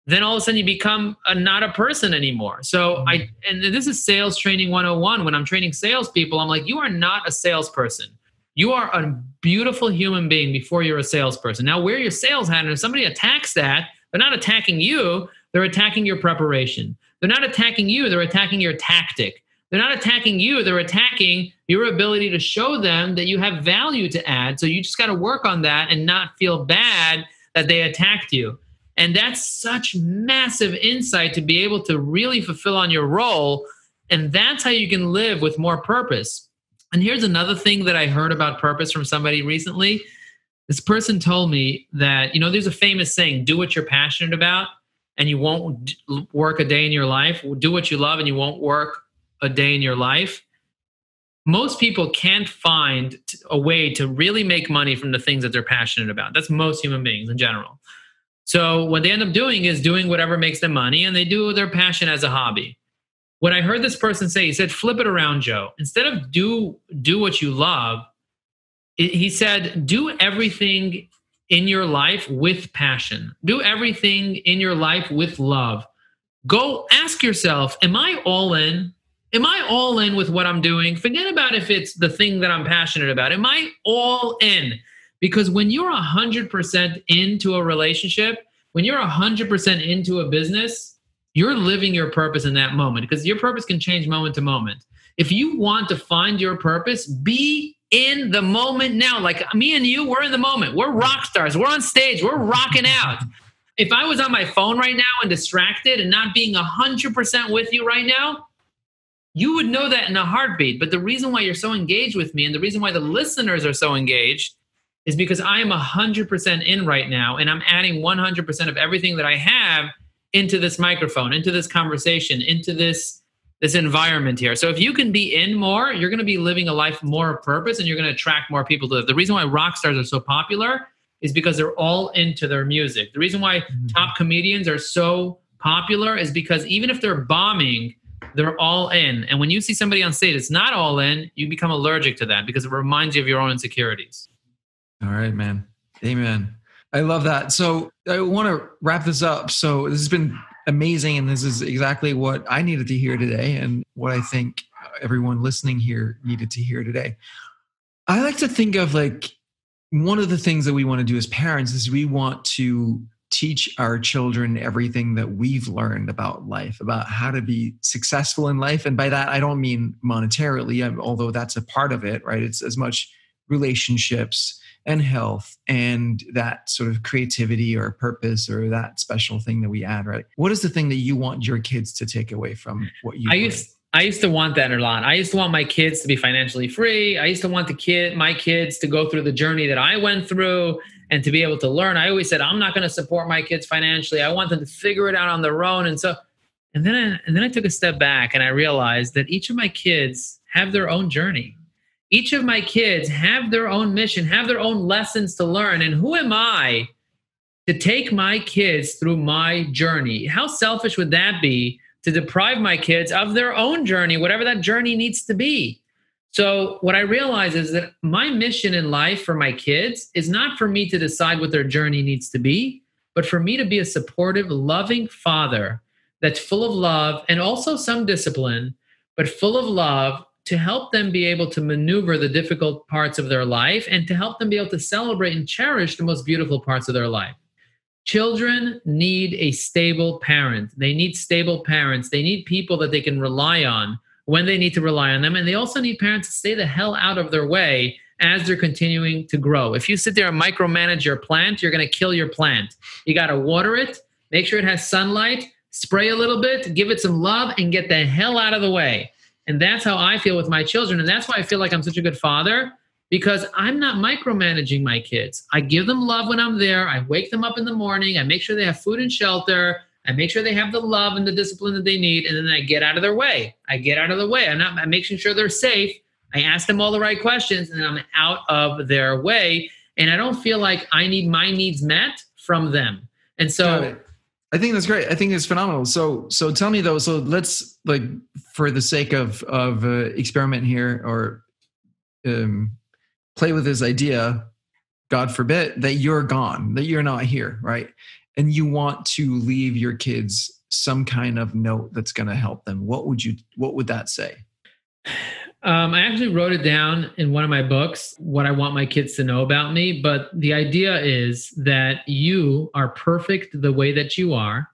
then all of a sudden you become a, not a person anymore. So mm-hmm. I, and this is sales training 101. When I'm training salespeople, I'm like, you are not a salesperson. You are a beautiful human being before you're a salesperson. Now, wear your sales hat, and if somebody attacks that, they're not attacking you, they're attacking your preparation. They're not attacking you, they're attacking your tactic. They're not attacking you, they're attacking your ability to show them that you have value to add. So you just got to work on that and not feel bad that they attacked you. And that's such massive insight to be able to really fulfill on your role. And that's how you can live with more purpose. And here's another thing that I heard about purpose from somebody recently. This person told me that, you know, there's a famous saying do what you're passionate about and you won't work a day in your life. Do what you love and you won't work a day in your life. Most people can't find a way to really make money from the things that they're passionate about. That's most human beings in general. So what they end up doing is doing whatever makes them money and they do their passion as a hobby. What I heard this person say, he said, flip it around, Joe. Instead of do do what you love, he said, do everything in your life with passion. Do everything in your life with love. Go ask yourself, am I all in? Am I all in with what I'm doing? Forget about if it's the thing that I'm passionate about. Am I all in? Because when you're 100% into a relationship, when you're 100% into a business, you're living your purpose in that moment because your purpose can change moment to moment. If you want to find your purpose, be in the moment now. Like me and you, we're in the moment. We're rock stars. We're on stage. We're rocking out. If I was on my phone right now and distracted and not being 100% with you right now, you would know that in a heartbeat. But the reason why you're so engaged with me and the reason why the listeners are so engaged is because I am 100% in right now and I'm adding 100% of everything that I have into this microphone, into this conversation, into this this environment here. So if you can be in more, you're going to be living a life more of purpose and you're going to attract more people to live. The reason why rock stars are so popular is because they're all into their music. The reason why mm-hmm. top comedians are so popular is because even if they're bombing, they're all in. And when you see somebody on stage that's not all in, you become allergic to that because it reminds you of your own insecurities. All right, man. Amen. I love that. So I want to wrap this up. So this has been amazing, and this is exactly what I needed to hear today, and what I think everyone listening here needed to hear today. I like to think of like one of the things that we want to do as parents is we want to teach our children everything that we've learned about life, about how to be successful in life. And by that, I don't mean monetarily, um, although that's a part of it, right? It's as much relationships and health and that sort of creativity or purpose or that special thing that we add, right? What is the thing that you want your kids to take away from what you I used I used to want that a lot. I used to want my kids to be financially free. I used to want the kid my kids to go through the journey that I went through and to be able to learn. I always said I'm not going to support my kids financially. I want them to figure it out on their own. And so and then I, and then I took a step back and I realized that each of my kids have their own journey each of my kids have their own mission, have their own lessons to learn. And who am I to take my kids through my journey? How selfish would that be to deprive my kids of their own journey, whatever that journey needs to be? So, what I realize is that my mission in life for my kids is not for me to decide what their journey needs to be, but for me to be a supportive, loving father that's full of love and also some discipline, but full of love to help them be able to maneuver the difficult parts of their life and to help them be able to celebrate and cherish the most beautiful parts of their life. Children need a stable parent. They need stable parents. They need people that they can rely on when they need to rely on them. And they also need parents to stay the hell out of their way as they're continuing to grow. If you sit there and micromanage your plant, you're going to kill your plant. You got to water it, make sure it has sunlight, spray a little bit, give it some love, and get the hell out of the way. And that's how I feel with my children. And that's why I feel like I'm such a good father because I'm not micromanaging my kids. I give them love when I'm there. I wake them up in the morning. I make sure they have food and shelter. I make sure they have the love and the discipline that they need. And then I get out of their way. I get out of the way. I'm not I'm making sure they're safe. I ask them all the right questions and I'm out of their way. And I don't feel like I need my needs met from them. And so I think that's great. I think it's phenomenal. So, so tell me though. So let's like, for the sake of of uh, experiment here, or um, play with this idea. God forbid that you're gone, that you're not here, right? And you want to leave your kids some kind of note that's going to help them. What would you? What would that say? Um, I actually wrote it down in one of my books, what I want my kids to know about me. But the idea is that you are perfect the way that you are.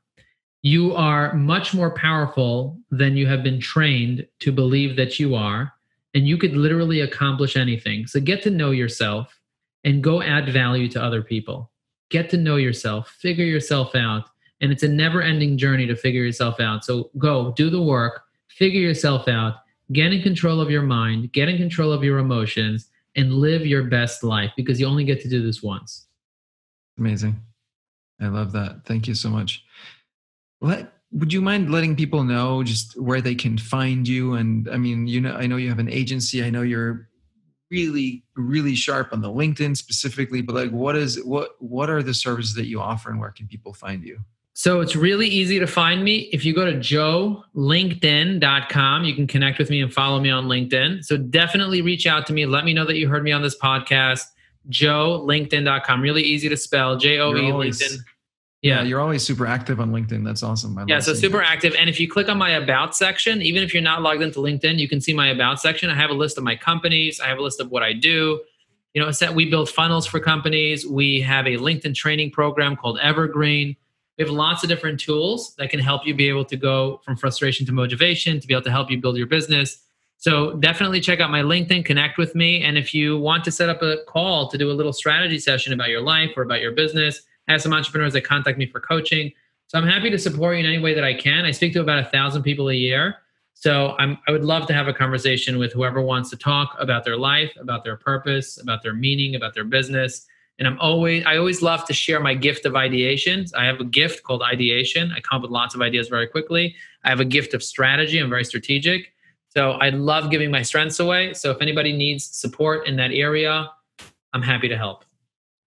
You are much more powerful than you have been trained to believe that you are. And you could literally accomplish anything. So get to know yourself and go add value to other people. get to know yourself, figure yourself out. And it's a never ending journey to figure yourself out. So go do the work, figure yourself out, get in control of your mind, get in control of your emotions, and live your best life because you only get to do this once. Amazing. I love that. Thank you so much. Let would you mind letting people know just where they can find you and I mean, you know I know you have an agency. I know you're really really sharp on the linkedin specifically but like what is what what are the services that you offer and where can people find you so it's really easy to find me if you go to joelinkedin.com you can connect with me and follow me on linkedin so definitely reach out to me let me know that you heard me on this podcast joelinkedin.com really easy to spell j-o-e linkedin yeah. yeah. you're always super active on LinkedIn. That's awesome. I yeah, so super that. active. And if you click on my about section, even if you're not logged into LinkedIn, you can see my about section. I have a list of my companies. I have a list of what I do. You know, set we build funnels for companies. We have a LinkedIn training program called Evergreen. We have lots of different tools that can help you be able to go from frustration to motivation to be able to help you build your business. So definitely check out my LinkedIn, connect with me. And if you want to set up a call to do a little strategy session about your life or about your business, I have some entrepreneurs that contact me for coaching. So I'm happy to support you in any way that I can. I speak to about a thousand people a year. So I'm, I would love to have a conversation with whoever wants to talk about their life, about their purpose, about their meaning, about their business. And I'm always, I always love to share my gift of ideations. I have a gift called ideation. I come up with lots of ideas very quickly. I have a gift of strategy. I'm very strategic. So I love giving my strengths away. So if anybody needs support in that area, I'm happy to help.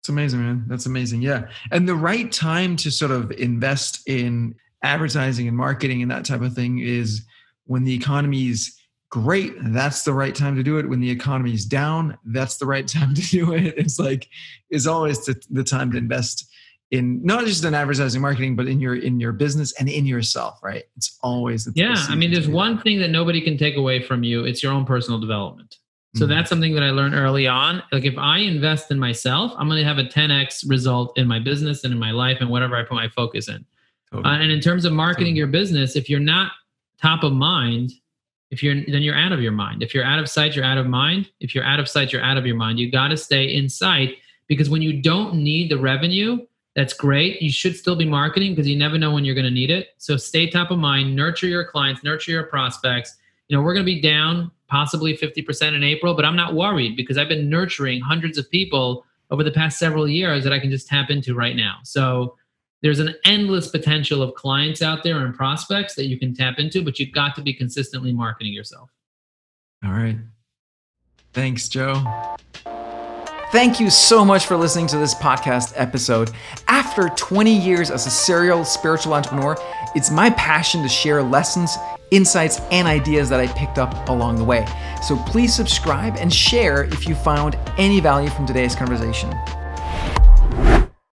It's amazing, man. That's amazing. Yeah. And the right time to sort of invest in advertising and marketing and that type of thing is when the economy is great. That's the right time to do it. When the economy is down, that's the right time to do it. It's like, it's always the, the time to invest in not just in advertising marketing but in your in your business and in yourself right it's always the yeah i mean there's one thing that nobody can take away from you it's your own personal development so mm-hmm. that's something that I learned early on. Like if I invest in myself, I'm going to have a 10x result in my business and in my life and whatever I put my focus in. Totally. Uh, and in terms of marketing totally. your business, if you're not top of mind, if you're then you're out of your mind. If you're out of sight, you're out of mind. If you're out of sight, you're out of your mind. You got to stay in sight because when you don't need the revenue, that's great. You should still be marketing because you never know when you're going to need it. So stay top of mind, nurture your clients, nurture your prospects. You know, we're going to be down possibly 50% in April, but I'm not worried because I've been nurturing hundreds of people over the past several years that I can just tap into right now. So there's an endless potential of clients out there and prospects that you can tap into, but you've got to be consistently marketing yourself. All right. Thanks, Joe. Thank you so much for listening to this podcast episode. After 20 years as a serial spiritual entrepreneur, it's my passion to share lessons insights, and ideas that I picked up along the way. So please subscribe and share if you found any value from today's conversation.